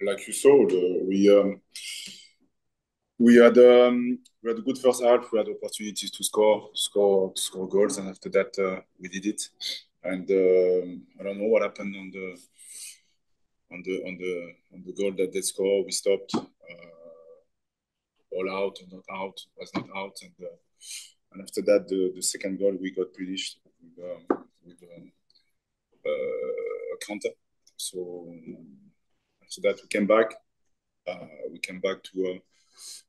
like you saw, we we had um, we had a good first half. We had opportunities to score, score, score goals, and after that uh, we did it. And um, I don't know what happened on the on the on the on the goal that they scored. We stopped uh, all out or not out was not out, and uh, and after that the, the second goal we got punished with, um, with um, uh, a counter. So after that we came back. Uh, we came back to uh,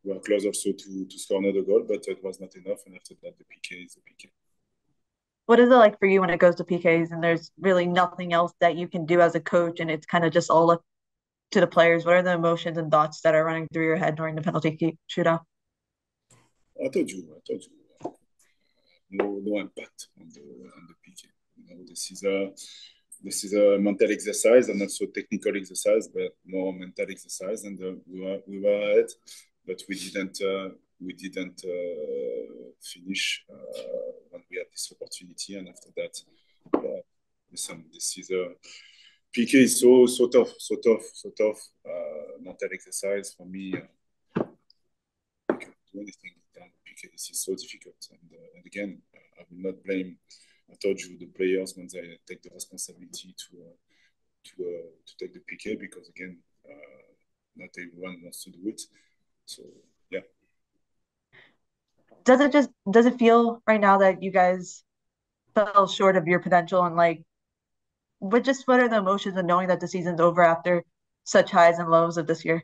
we were close also to, to score another goal, but it was not enough. And after that, the PK is the PK. What is it like for you when it goes to PKs and there's really nothing else that you can do as a coach and it's kind of just all up to the players? What are the emotions and thoughts that are running through your head during the penalty shootout? I told you, I told you, no, no impact on the on the PK. You know, this is a this is a mental exercise and also technical exercise, but more mental exercise. And uh, we were we were ahead but we didn't uh, we didn't uh, finish uh, when we had this opportunity. And after that, yeah, this is a PK is so so tough, so tough, so tough. mental exercise for me. do anything down PK. This is so difficult, and, and again, I will not blame. I told you the players when they take the responsibility to uh, to uh, to take the PK because again, uh, not everyone wants to do it. So yeah. Does it just does it feel right now that you guys fell short of your potential and like what just what are the emotions of knowing that the season's over after such highs and lows of this year?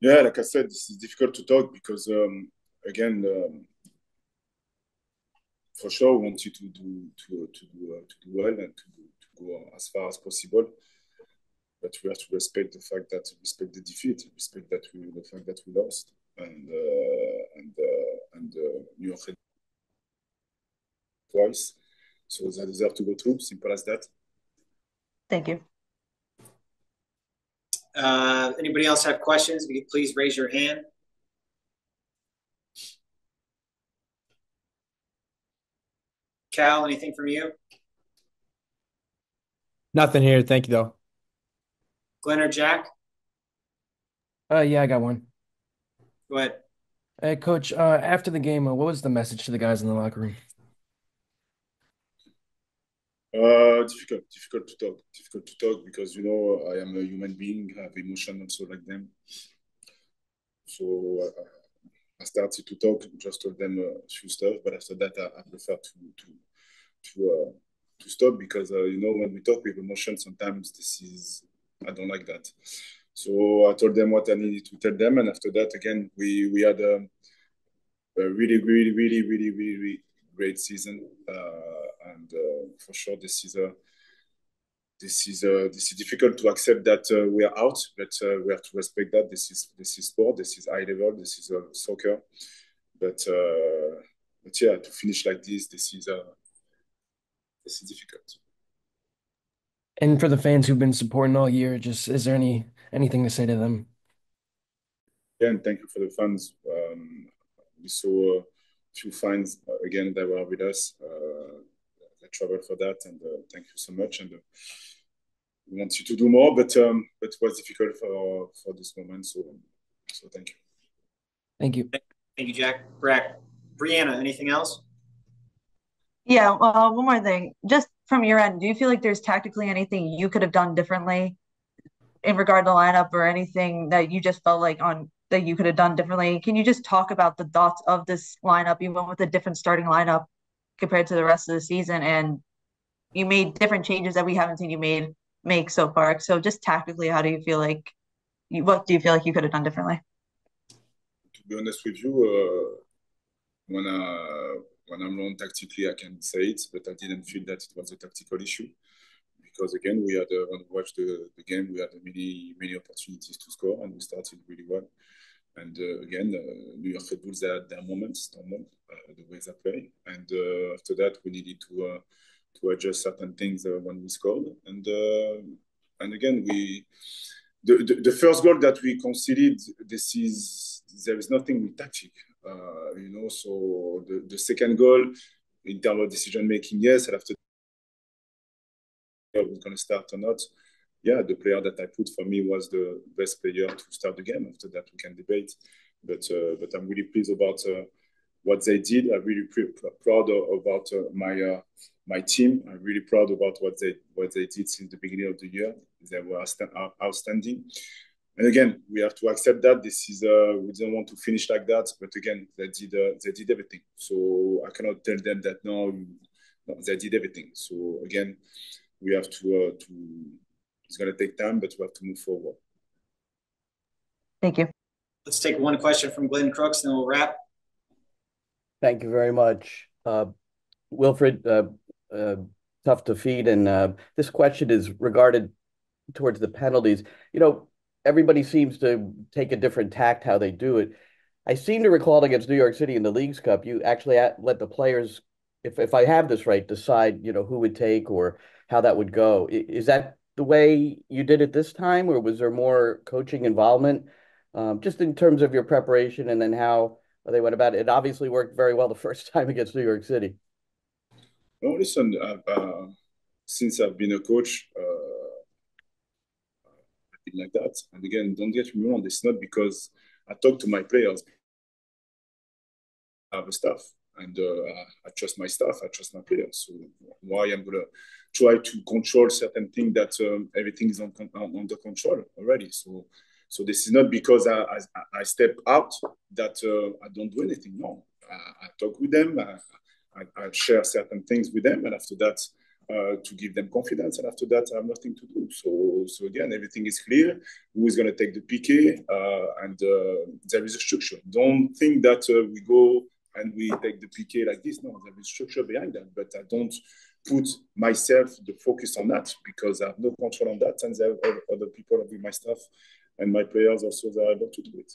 Yeah, like I said, this is difficult to talk because um, again, um, for sure, we want you to do to to do uh, to do well and to, to go as far as possible but we have to respect the fact that respect the defeat, respect that we the fact that we lost, and uh, and uh, and uh, New York twice, so they deserve to go through. Simple as that. Thank you. Uh, anybody else have questions? Will please raise your hand? Cal, anything from you? Nothing here. Thank you, though. Glenn or Jack? Uh, yeah, I got one. Go ahead. Hey, Coach, uh, after the game, uh, what was the message to the guys in the locker room? Uh, difficult, difficult to talk, difficult to talk because you know I am a human being, I have emotion also like them. So uh, I started to talk, just told them a few stuff, but after that I, I prefer to to to to stop because uh, you know when we talk with emotion, sometimes this is I don't like that. So I told them what I needed to tell them, and after that, again, we we had a, a really, really, really, really, really great season, uh, and uh, for sure, this is a this is uh, this is difficult to accept that uh, we are out, but uh, we have to respect that. This is this is sport. This is high level. This is soccer. But but yeah, to finish like this, this is this is difficult. And for the fans who've been supporting all year, just is there any anything to say to them? Yeah, and thank you for the fans. Um, we saw a few fans uh, again that were with us. Uh, they traveled for that, and uh, thank you so much. And uh, we want you to do more, but um, but it was difficult for for this moment. So so thank you. Thank you. Thank you, Jack. Brad, Brianna, anything else? Yeah, uh, one more thing. Just from your end, do you feel like there's tactically anything you could have done differently in regard to lineup or anything that you just felt like on that you could have done differently? Can you just talk about the thoughts of this lineup? You went with a different starting lineup compared to the rest of the season, and you made different changes that we haven't seen you made make so far. So just tactically, how do you feel like? What do you feel like you could have done differently? To be honest with you, uh, when I when I'm wrong tactically, I can say it, but I didn't feel that it was a tactical issue because again, we had uh, when we watched the, the game, we had many many opportunities to score, and we started really well. And uh, again, uh, New York Red Bulls had their moments, normal, uh, the way they play. And uh, after that, we needed to uh, to adjust certain things when we scored. And and again, we the, the, the first goal that we conceded, this is there is nothing with tactic. Uh, you know, so the, the second goal in terms of decision making, yes, I'll have to we're going to start or not. yeah, the player that I put for me was the best player to start the game. After that, we can debate. But uh, but I'm really pleased about uh, what they did. I'm really pr- proud about uh, my uh, my team. I'm really proud about what they what they did since the beginning of the year. They were outstanding. And again, we have to accept that this is uh, we didn't want to finish like that. But again, they did uh, they did everything. So I cannot tell them that no, no they did everything. So again, we have to to it's going to take time, but we have to move forward. Thank you. Let's take one question from Glenn Crooks, and then we'll wrap. Thank you very much. Uh, Wilfried, uh, uh, tough defeat, and uh, this question is regarded towards the penalties. You know, everybody seems to take a different tact how they do it. I seem to recall against New York City in the Leagues Cup, you actually let the players, if if I have this right, decide you know who would take or how that would go. Is that the way you did it this time, or was there more coaching involvement? Um, just in terms of your preparation and then how they went about it. It obviously worked very well the first time against New York City. No, listen, uh, since I've been a coach, uh, Like that. And again, don't get me wrong, it's not because I talk to my players. I have a staff and uh, I trust my staff, I trust my players. So why I'm gonna try to control certain things that um, everything is on, on, under control already. So so this is not because I, I, I step out that uh, I don't do anything. No, I, I talk with them, I, I, share certain things with them, and after that, uh, to give them confidence. And after that, I have nothing to do. So, so again, everything is clear. Who is going to take the PK? Uh, and uh, there is a structure. Don't think that uh, we go and we take the PK like this. No, there is structure behind that. But I don't put myself the focus on that because I have no control on that, and there are other people with my staff and my players also they are able to do it.